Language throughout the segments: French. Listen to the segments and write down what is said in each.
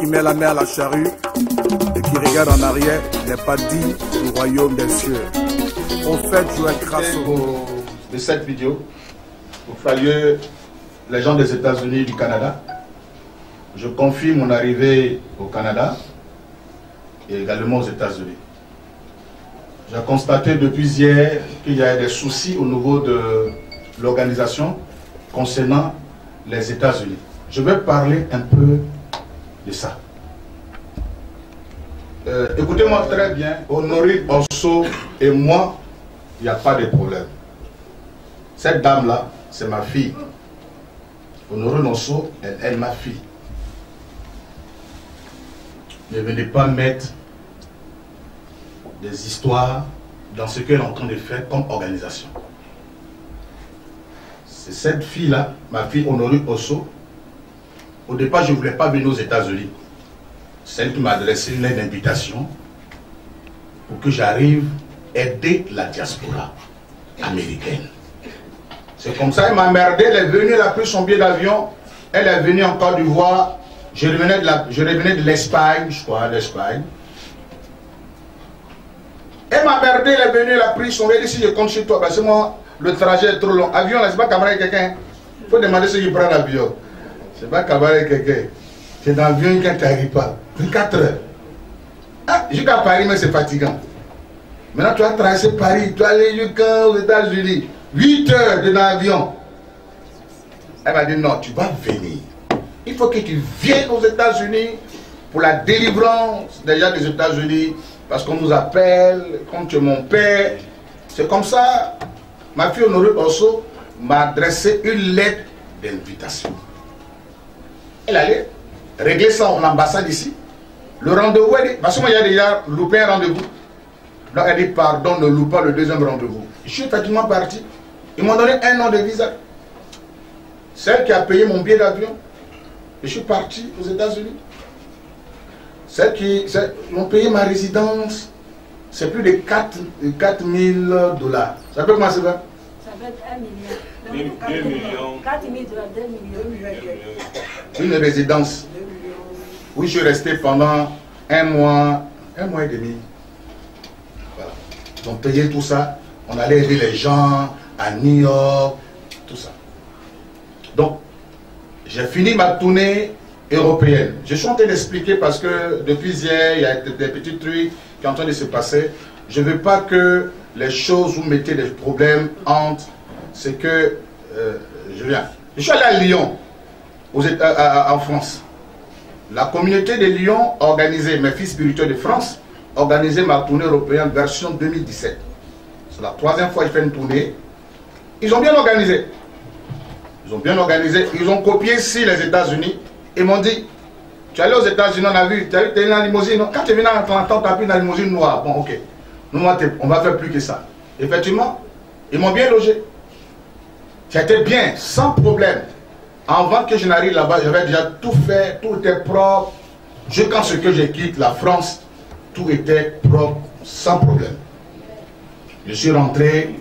qui met la main à la charrue et qui regarde en arrière n'est pas dit du royaume des cieux. Au fait, jouer grâce au... de cette vidéo, vous saluer les gens des États-Unis et du Canada. Je confie mon arrivée au Canada et également aux États-Unis. J'ai constaté depuis hier qu'il y a des soucis au niveau de l'organisation concernant les États-Unis. Je vais parler un peu de ça. Euh, écoutez-moi très bien, Honoré Osso et moi, il n'y a pas de problème. Cette dame-là, c'est ma fille. Honoré Osso, elle est ma fille. Ne venez pas mettre des histoires dans ce qu'elle est en train de faire comme organisation. C'est cette fille-là, ma fille Honoré Osso. Au départ, je ne voulais pas venir aux États-Unis. C'est elle qui m'a adressé une invitation pour que j'arrive aider la diaspora américaine. C'est comme ça, elle m'a merdé, elle est venue, elle a pris son billet d'avion, elle est venue en Côte d'Ivoire, je revenais de l'Espagne, je crois, l'Espagne. Elle m'a merdé, elle est venue, elle a pris son billet, si je compte chez toi, parce que moi, le trajet est trop long. Avion, là, c'est pas camarade quelqu'un. Il faut demander si il prend l'avion. C'est pas camarade quelqu'un. C'est dans l'avion quand tu n'arrives pas. 24 heures. Ah, jusqu'à Paris, mais c'est fatigant. Maintenant, tu as tracé Paris, tu as allé jusqu'aux États-Unis. 8 heures de l'avion. Elle m'a dit non, tu vas venir. Il faut que tu viennes aux États-Unis pour la délivrance déjà des États-Unis. Parce qu'on nous appelle, comme tu es mon père. C'est comme ça. Ma fille Honorée Osso m'a adressé une lettre d'invitation. Elle allait régler ça en ambassade ici. Le rendez-vous, elle dit, parce que moi, il y a déjà loupé un rendez-vous. Donc, elle dit, pardon, ne loupe pas le deuxième rendez-vous. Je suis effectivement parti. Ils m'ont donné un an de visa. Celle qui a payé mon billet d'avion. Je suis parti aux États-Unis. Celle qui m'ont payé ma résidence. C'est plus de 4, 4 000 dollars. Ça peut comment ça va? Ça va être 1 million. 2 millions. 4 000 dollars, 2 millions. Une résidence. Oui, je suis resté pendant un mois, un mois et demi. Ont payé tout ça. On allait aider les gens à New York, tout ça. Donc, j'ai fini ma tournée européenne. Je suis en train d'expliquer parce que depuis hier, il y a des petits trucs qui sont en train de se passer. Je ne veux pas que les choses vous mettez des problèmes entre ce que euh, je viens. Je suis allé à Lyon, en France. La communauté de Lyon a organisé, mes fils spirituels de France, organisé ma tournée européenne version 2017. C'est la troisième fois que je fais une tournée. Ils ont bien organisé. Ils ont bien organisé. Ils ont copié ici les États-Unis. Ils m'ont dit, tu es allé aux États-Unis, on a vu, tu es allé dans la limousine. Quand tu es venu en Atlanta, tu as pris la limousine noire. Bon, ok. Nous, on va faire plus que ça. Effectivement, ils m'ont bien logé. C'était bien, sans problème. Avant que je n'arrive là-bas, j'avais déjà tout fait, tout était propre. Jusqu'à ce que je quitte la France, tout était propre, sans problème. Je suis rentré,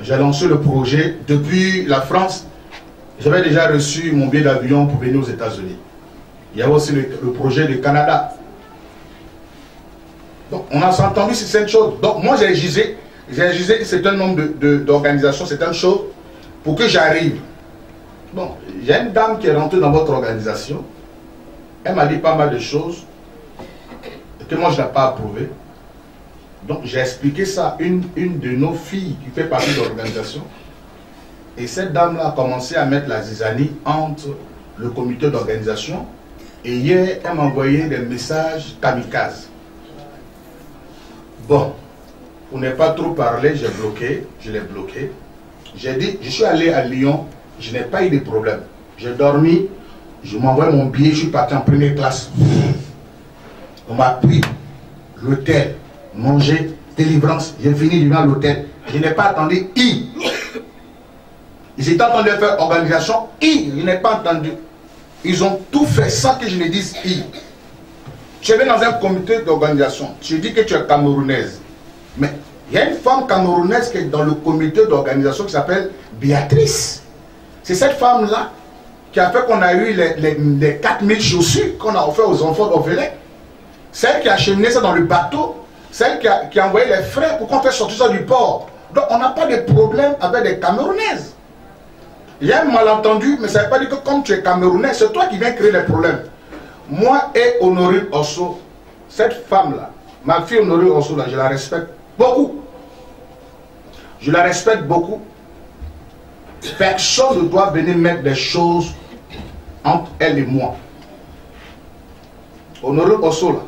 j'ai lancé le projet. Depuis la France, j'avais déjà reçu mon billet d'avion pour venir aux États-Unis. Il y a aussi le, projet du Canada. Donc, on a entendu sur cette chose. Donc, moi, j'ai gisé, j'ai gisé un nombre d'organisations, c'est une chose pour que j'arrive. Bon, il y a une dame qui est rentrée dans votre organisation. Elle m'a dit pas mal de choses que moi, je n'ai pas approuvé. Donc, j'ai expliqué ça à une, une de nos filles qui fait partie de l'organisation. Et cette dame-là a commencé à mettre la zizanie entre le comité d'organisation. Et hier, elle m'a envoyé des messages kamikazes. Bon, pour ne pas trop parler, j'ai bloqué, je l'ai bloqué. J'ai dit, je suis allé à Lyon, je n'ai pas eu de problème. J'ai dormi, je m'envoie mon billet, je suis parti en première classe. On m'a pris l'hôtel, manger, délivrance. J'ai fini devant l'hôtel. Je n'ai pas attendu I. Ils étaient en train de faire organisation I. Je n'ai pas entendu. Ils ont tout fait sans que je ne dise I. Tu es dans un comité d'organisation. Tu dis que tu es camerounaise. Mais il y a une femme camerounaise qui est dans le comité d'organisation qui s'appelle Béatrice. C'est cette femme-là qui a fait qu'on a eu les, les, les 4000 chaussures qu'on a offert aux enfants d'orphelins. Celle qui a acheminé ça dans le bateau. Celle qui a, qui envoyé les frères pour qu'on fasse sortir ça du port. Donc on n'a pas de problème avec les Camerounaises. Il y a un malentendu, mais ça ne veut pas dire que comme tu es Camerounais, c'est toi qui viens créer les problèmes. Moi et Honorine Osso, cette femme-là, ma fille Honorine Osso, là, je la respecte beaucoup. Je la respecte beaucoup. Personne ne doit venir mettre des choses entre elle et moi. Honorine Osso,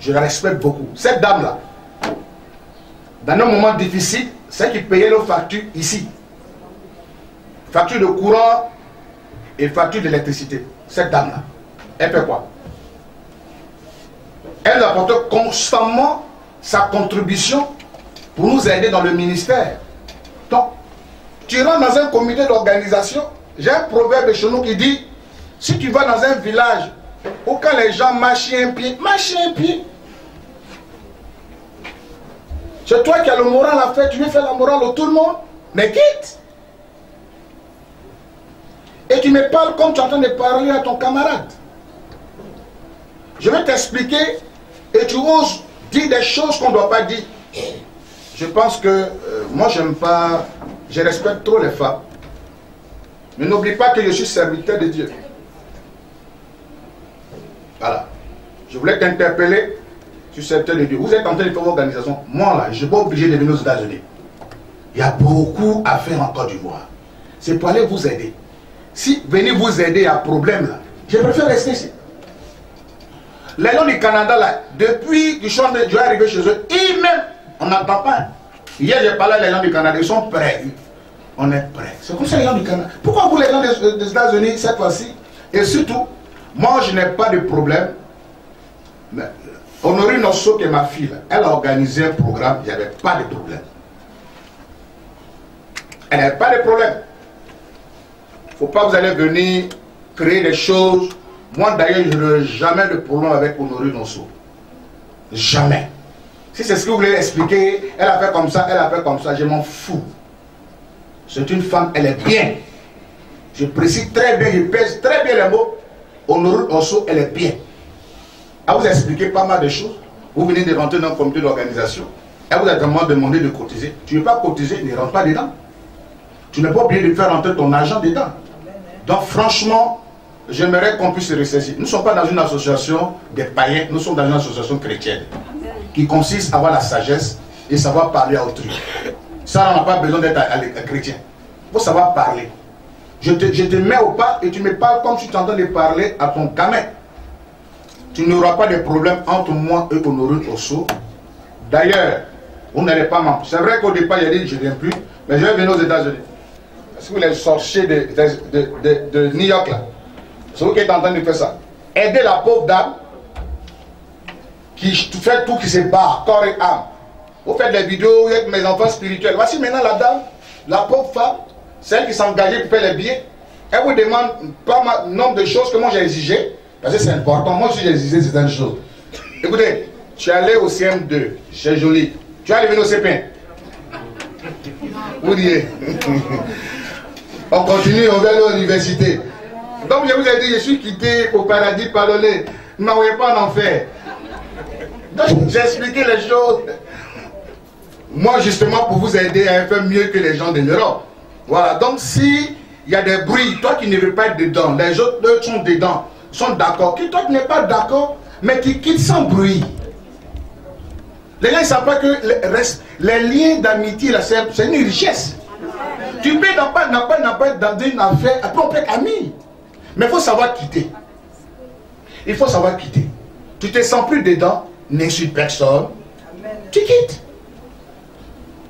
je la respecte beaucoup. Cette dame-là, dans un moment difficile, c'est qui payait nos factures ici. Facture de courant et facture d'électricité. Cette dame-là, elle fait quoi? Elle apporte constamment sa contribution pour nous aider dans le ministère. Donc, tu rentres dans un comité d'organisation, j'ai un proverbe chez nous qui dit, si tu vas dans un village où quand les gens marchent un pied, marche un pied. C'est toi qui as le moral à faire, tu veux faire la morale à tout le monde, mais quitte. Et tu me parles comme tu es en train de parler à ton camarade. Je vais t'expliquer et tu oses dire des choses qu'on ne doit pas dire. Je pense que euh, moi, j'aime pas, je respecte trop les femmes. Mais n'oublie pas que je suis serviteur de Dieu. Voilà. Je voulais t'interpeller sur de Dieu. Vous êtes en train de faire une organisation. Moi, là, je ne suis pas obligé de venir aux États-Unis. Il y a beaucoup à faire en Côte d'Ivoire. C'est pour aller vous aider. Si venez vous aider à problème là, je préfère rester ici. Les gens du Canada là, depuis que je suis arrivé chez eux, ils même, on n'entend pas. Hier j'ai parlé à les gens du Canada, ils sont prêts. On est prêts. C'est comme ça les gens du Canada. Pourquoi vous les gens des États-Unis cette fois-ci? Et surtout, moi je n'ai pas de problème. Mais Honorine Osso, qui est ma fille, elle a organisé un programme, il n'y avait pas de problème. Elle n'avait pas de problème faut pas vous allez venir créer des choses. Moi d'ailleurs, je n'ai jamais de problème avec Honoré Nosso. Jamais. Si c'est ce que vous voulez expliquer, elle a fait comme ça, elle a fait comme ça, je m'en fous. C'est une femme, elle est bien. Je précise très bien, je pèse très bien les mots. Honoré Nosso, elle est bien. Elle vous a expliqué pas mal de choses. Vous venez de rentrer dans un comité d'organisation. Elle vous a demandé de cotiser. Tu ne veux pas cotiser, ne rentre pas dedans. Tu n'es pas obligé de faire rentrer ton argent dedans. Donc franchement, j'aimerais qu'on puisse ressaisir. Nous ne sommes pas dans une association des païens, nous sommes dans une association chrétienne qui consiste à avoir la sagesse et savoir parler à autrui. Ça, on n'a pas besoin d'être chrétien. Il faut savoir parler. Je te, je te, mets au pas et tu me parles comme tu entends de parler à ton gamin. Tu n'auras pas de problème entre moi et Honorine Osso. D'ailleurs, vous n'allez pas m'en... C'est vrai qu'au départ, il a dit je ne viens plus, mais je vais venir aux États-Unis. Est-ce que vous les sorciers de, de, de, New York là C'est vous qui êtes en train de faire ça. Aider la pauvre dame qui fait tout qui se bat, corps et âme. Vous faites des vidéos avec mes enfants spirituels. Voici maintenant la dame, la pauvre femme, celle qui s'est engagée pour faire les billets. Elle vous demande pas mal nombre de choses que moi j'ai exigé. Parce que c'est important. Moi j'ai exigé certaines choses. Écoutez, tu es allé au CM2, c'est joli. Tu es allé venir au CP. Vous dites. On continue, on va aller à l'université. Donc je vous ai dit, je suis quitté au paradis parler. Ne m'envoyez pas en enfer. Donc j'ai expliqué les choses. Moi justement pour vous aider à faire mieux que les gens de l'Europe. Voilà, donc si il y a des bruits, toi qui ne veux pas être dedans, les autres sont dedans, sont d'accord. Qui toi qui n'es pas d'accord, mais qui quitte sans bruit. Les gens ne savent pas que les, les liens d'amitié, c'est une richesse. Tu peux n'as pas, n'a pas, n'a pas dans une affaire, après on peut être ami. Mais il faut savoir quitter. Il faut savoir quitter. Tu te sens plus dedans, n'insulte personne. Tu quittes.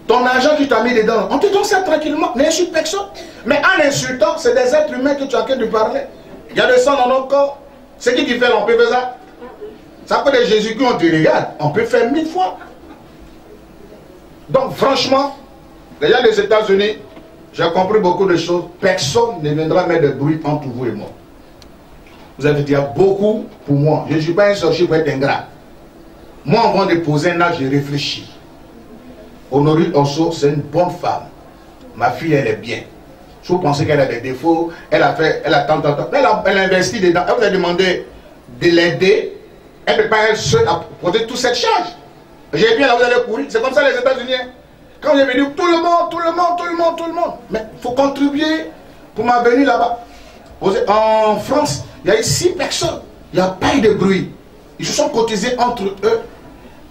Ton argent qui t'a mis dedans, on te donne ça tranquillement, n'insulte personne. Mais en insultant, c'est des êtres humains que tu as en de parler. Il y a du sang dans nos corps. C'est qui qui fait, on peut faire ça? Ça peut être Jésus qui on te regarde, on peut faire mille fois. Donc franchement, les gens des États-Unis, j'ai compris beaucoup de choses. Personne ne viendra mettre de bruit entre vous et moi. Vous avez dit beaucoup pour moi. Je ne suis pas un sorcier pour être ingrat. Moi, avant de poser un âge, j'ai réfléchi. Honorine Osso, c'est une bonne femme. Ma fille, elle est bien. Vous pensez qu'elle a des défauts, elle a fait, elle a tant, tant, tant. Elle a, elle a investi dedans. Elle vous a demandé de l'aider. Elle ne peut pas elle seule porter toute cette charge. J'ai bien vous allez courir. C'est comme ça les États-Unis. hein. Quand j'ai venu, tout le monde, tout le monde, tout le monde, tout le monde. Mais il faut contribuer pour ma venue là-bas. En France, il y a eu six personnes. Il n'y a pas eu de bruit. Ils se sont cotisés entre eux.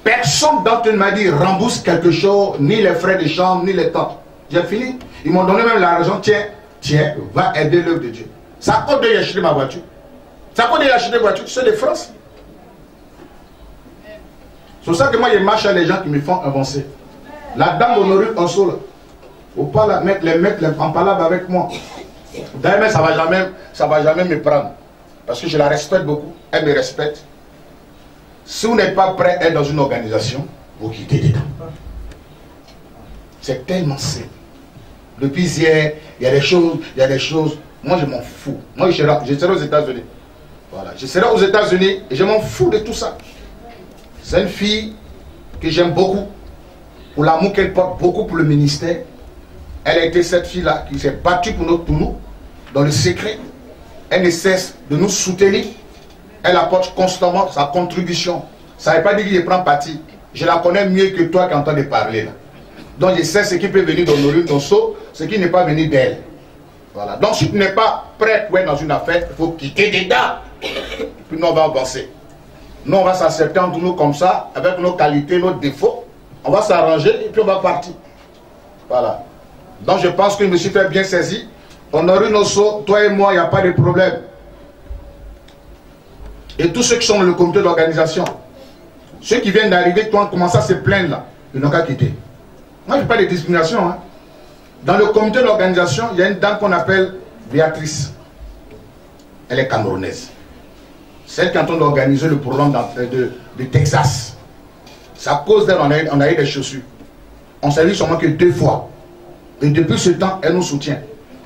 Personne d'entre eux ne m'a dit rembourse quelque chose, ni les frais de chambre, ni les temps. J'ai fini. Ils m'ont donné même l'argent. Tiens, tiens, va aider l'œuvre de Dieu. Ça coûte de acheter ma voiture. Ça coûte de acheter une voiture. C'est de France. C'est pour ça que moi, je marche à les gens qui me font avancer. La dame Honorine Osso, là, faut pas la mettre, les mettre en palabre avec moi. D'ailleurs, ça va jamais, ça va jamais me prendre. Parce que je la respecte beaucoup. Elle me respecte. Si vous n'êtes pas prêt à être dans une organisation, vous quittez dedans. C'est tellement simple. Depuis hier, il y a des choses, il y a des choses. Moi, je m'en fous. Moi, je serai, aux États-Unis. Voilà. Je serai aux États-Unis et je m'en fous de tout ça. C'est une fille que j'aime beaucoup. Pour l'amour qu'elle porte beaucoup pour le ministère. Elle a été cette fille-là qui s'est battue pour pour nous, dans le secret. Elle ne cesse de nous soutenir. Elle apporte constamment sa contribution. Ça ne veut pas dire que je prends parti. Je la connais mieux que toi qui entends de parler là. Donc je sais ce qui peut venir d'honorer nos sauts, ce qui n'est pas venu d'elle. Voilà. Donc si tu n'es pas prêt pour être dans une affaire, il faut quitter dedans. Puis nous on va avancer. Nous on va s'accepter entre nous comme ça, avec nos qualités, nos défauts. On va s'arranger et puis on va partir. Voilà. Donc je pense que je me suis fait bien saisi. Honoré Nosso, toi et moi, il n'y a pas de problème. Et tous ceux qui sont dans le comité d'organisation, ceux qui viennent d'arriver, qui ont commencé à se plaindre là, ils n'ont qu'à quitter. Moi, je pas de discrimination. hein. Dans le comité d'organisation, il y a une dame qu'on appelle Béatrice. Elle est camerounaise. Celle qui est en train d'organiser le programme de, Texas. C'est à cause d'elle on a eu des chaussures. On s'est vu seulement que deux fois. Et depuis ce temps, elle nous soutient.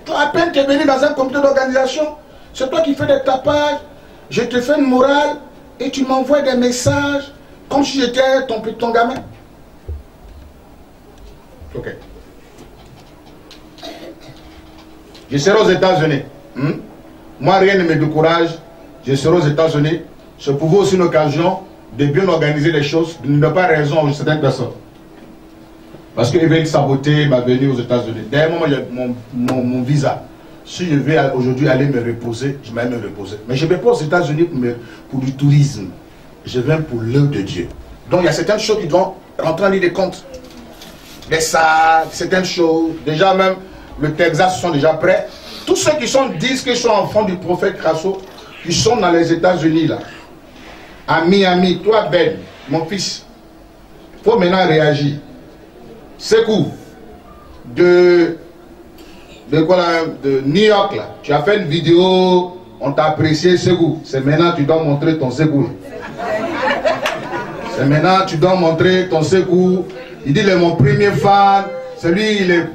Toi, à peine tu es venu dans un comité d'organisation, c'est toi qui fais des tapages, je te fais une morale et tu m'envoies des messages comme si j'étais ton, ton gamin. Ok. Je serai aux États-Unis. Hmm? Moi, rien ne me décourage. Je serai aux États-Unis. Je pouvais aussi une occasion de bien organiser les choses, de ne pas raison à certaines personnes. Parce qu'ils veulent saboter ma venue aux États-Unis. Derrière moi, mon, mon- mon visa. Si je vais aujourd'hui aller me reposer, je vais me reposer. Mais je ne vais pas aux États-Unis pour, pour du tourisme. Je viens pour l'œuvre de Dieu. Donc il y a certaines choses qui doivent rentrer en ligne de compte. Des sacs, certaines choses. Déjà même, le Texas sont déjà prêts. Tous ceux qui sont, disent qu'ils sont enfants du prophète Crasso, qui sont dans les États-Unis là. À Miami, toi Ben, mon fils, il faut maintenant réagir. Sekou, de, de, quoi de New York, là, tu as fait une vidéo, on t'a apprécié, Sekou. C'est maintenant tu dois montrer ton Sekou. C'est maintenant tu dois montrer ton Sekou. Il dit, mon premier fan. C'est lui, il est.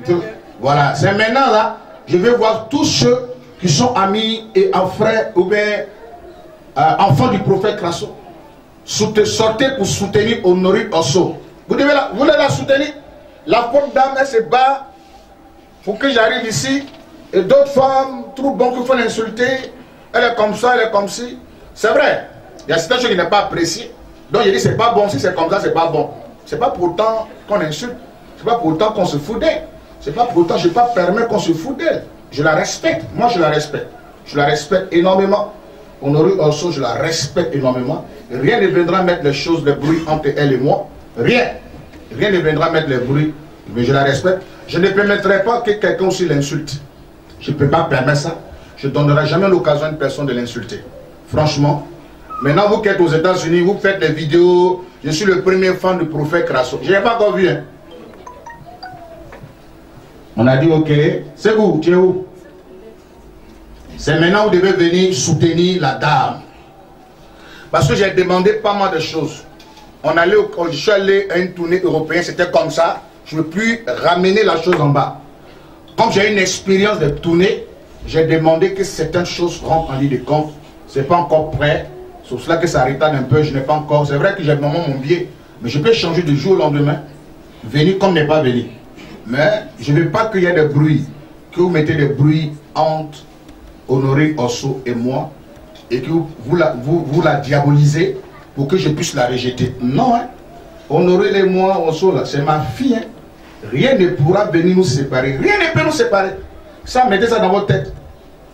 Voilà. C'est maintenant là, je vais voir tous ceux qui sont amis et frères ou bien euh, enfants du prophète Crasso. Sortez pour soutenir Honorine Osso. Vous devez la, vous voulez la soutenir? La pauvre dame, elle se bat pour que j'arrive ici. Et d'autres femmes trouvent bon qu'il faut l'insulter. Elle est comme ça, elle est comme ci. C'est vrai. Il y a certaines choses qui n'est pas appréciées. Donc il dit c'est pas bon. Si c'est comme ça, c'est pas bon. C'est pas pour autant qu'on insulte. C'est pas pour autant qu'on se fout d'elle. C'est pas pour autant, je ne pas qu'on se fout d'elle. Je la respecte. Moi, je la respecte. Je la respecte énormément. Honoré Orso, je la respecte énormément. Rien ne viendra mettre les choses, les bruits entre elle et moi. Rien. Rien ne viendra mettre les bruits. Mais je la respecte. Je ne permettrai pas que quelqu'un aussi l'insulte. Je ne peux pas permettre ça. Je ne donnerai jamais l'occasion à une personne de l'insulter. Franchement. Maintenant, vous qui êtes aux États-Unis, vous faites des vidéos. Je suis le premier fan du prophète Crasso. Je n'ai pas encore vu. hein. On a dit, ok, c'est vous, tu es où? C'est maintenant vous devez venir soutenir la dame. Parce que j'ai demandé pas mal de choses. On allait je suis allé à une tournée européenne, c'était comme ça. Je ne veux plus ramener la chose en bas. Comme j'ai une expérience de tournée, j'ai demandé que certaines choses rentrent en ligne de compte. Ce n'est pas encore prêt. C'est cela que ça retarde un peu. Je n'ai pas encore. C'est vrai que j'ai vraiment mon billet. Mais je peux changer du jour au lendemain. Venir comme n'est pas venu. Mais je ne veux pas qu'il y ait des bruits. que vous mettez des bruits entre Honoré Osso et moi et que vous, la, vous, vous la diabolisez pour que je puisse la rejeter. Non, hein. Honoré les moi, Osso, c'est ma fille. Hein. Rien ne pourra venir nous séparer. Rien ne peut nous séparer. Ça, mettez ça dans votre tête.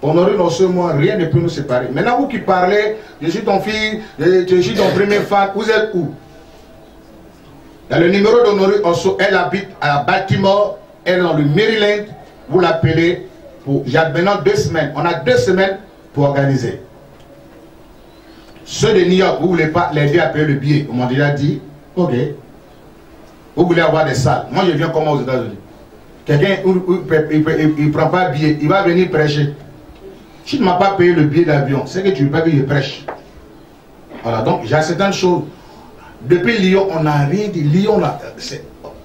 Honoré Osso, moi, rien ne peut nous séparer. Maintenant, vous qui parlez, je suis ton fils, je suis ton premier fan, vous êtes où? Dans le numéro d'Honoré Osso, elle habite à Baltimore, elle est dans le Maryland. Vous l'appelez pour. Maintenant deux semaines. On a deux semaines pour organiser. Ceux de New York, vous ne voulez pas l'aider à payer le billet. On m'a déjà dit, ok. Vous voulez avoir des salles. Moi, je viens comment aux États-Unis? Quelqu'un, il ne prend pas le billet, il va venir prêcher. Tu ne m'as pas payé le billet d'avion, c'est que tu ne veux pas que je prêche. Voilà, donc j'ai certaines choses. Depuis Lyon, on n'a rien dit. Lyon,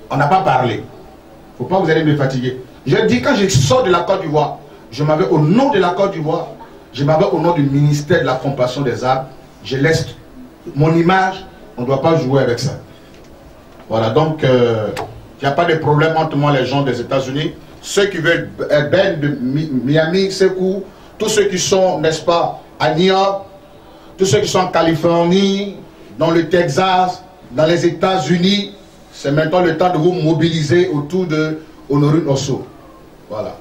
on n'a pas parlé. Il ne faut pas vous allez me fatiguer. Je dis, quand je sors de la Côte d'Ivoire, je m'avais au nom de la Côte d'Ivoire, je m'avais au nom du ministère de la compassion des arbres, je laisse mon image, on ne doit pas jouer avec ça. Voilà, donc euh, il n'y a pas de problème entre moi les gens des États-Unis. Ceux qui veulent Ben de Miami, Sekou, tous ceux qui sont, n'est-ce pas, à New York, tous ceux qui sont en Californie, dans le Texas, dans les États-Unis, c'est maintenant le temps de vous mobiliser autour de Honorine. Voilà.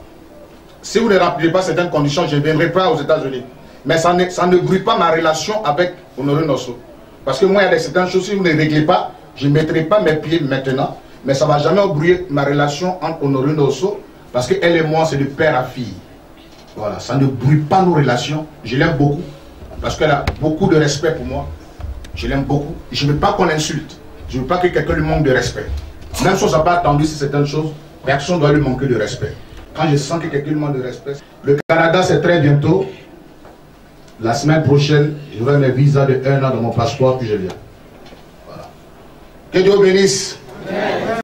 Si vous ne remplissez pas certaines conditions, je ne viendrai pas aux États-Unis. Mais ça ne, ça ne brûle pas ma relation avec Honorine Osso. Parce que moi, il y a certaines choses, si vous ne réglez pas, je ne mettrai pas mes pieds maintenant. Mais ça ne va jamais brouiller ma relation entre Honorine Osso. Parce qu'elle et moi, c'est de père à fille. Voilà, ça ne brûle pas nos relations. Je l'aime beaucoup. Parce qu'elle a beaucoup de respect pour moi. Je l'aime beaucoup. Je ne veux pas qu'on l'insulte. Je ne veux pas que quelqu'un lui manque de respect. Même si on n'a pas attendu sur certaines choses, personne doit lui manquer de respect. Quand je sens que quelqu'un lui manque de respect, le Canada c'est très bientôt. La semaine prochaine, j'aurai mes visas de un an dans mon passeport puis je viens. Voilà. Que Dieu bénisse.